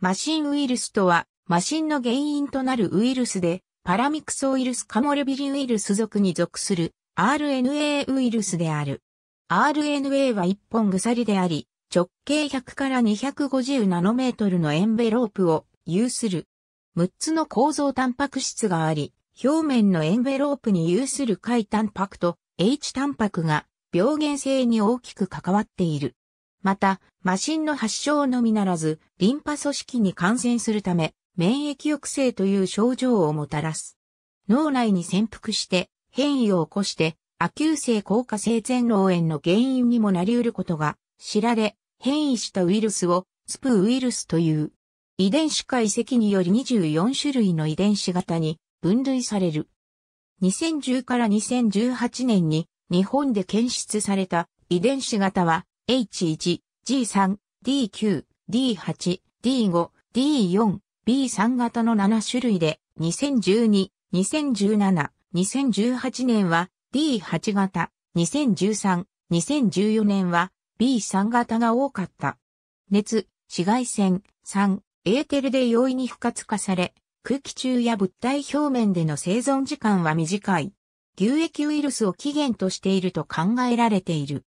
マシンウイルスとは、マシンの原因となるウイルスで、パラミクソウイルスカモルビリウイルス属に属する RNA ウイルスである。RNA は一本鎖であり、直径100から250ナノメートルのエンベロープを有する。6つの構造タンパク質があり、表面のエンベロープに有する解タンパクと H タンパクが病原性に大きく関わっている。また、マシンの発症のみならず、リンパ組織に感染するため、免疫抑制という症状をもたらす。脳内に潜伏して変異を起こして、亜急性硬化性全脳炎の原因にもなり得ることが知られ、変異したウイルスをスプウイルスという。遺伝子解析により24種類の遺伝子型に分類される。2010から2018年に日本で検出された遺伝子型は H1、G3、D9、D8、D5、D4、B3 型の7種類で2012、2017、2018年は D8 型、2013、2014年は B3 型が多かった。熱、紫外線、酸、エーテルで容易に不活化され、空気中や物体表面での生存時間は短い。牛液ウイルスを起源としていると考えられている。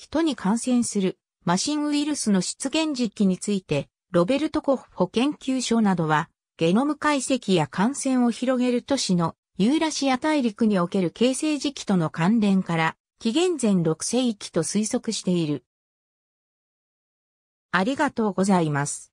人に感染するマシンウイルスの出現時期について、ロベルトコッホ研究所などは、ゲノム解析や感染を広げる都市のユーラシア大陸における形成時期との関連から、紀元前6世紀と推測している。ありがとうございます。